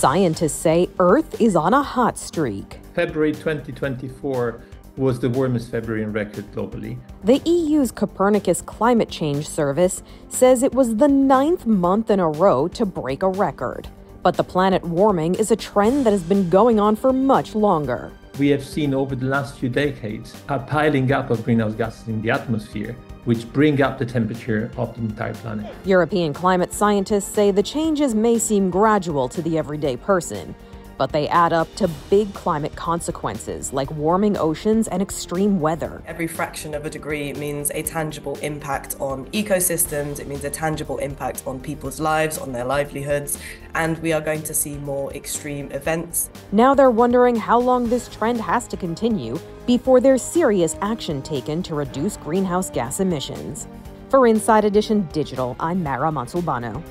Scientists say Earth is on a hot streak. February 2024 was the warmest February in record globally. The EU's Copernicus Climate Change Service says it was the ninth month in a row to break a record. But the planet warming is a trend that has been going on for much longer. We have seen over the last few decades a piling up of greenhouse gases in the atmosphere, which bring up the temperature of the entire planet. European climate scientists say the changes may seem gradual to the everyday person, but they add up to big climate consequences like warming oceans and extreme weather. Every fraction of a degree means a tangible impact on ecosystems, it means a tangible impact on people's lives, on their livelihoods, and we are going to see more extreme events. Now they're wondering how long this trend has to continue before there's serious action taken to reduce greenhouse gas emissions. For Inside Edition Digital, I'm Mara Montalbano.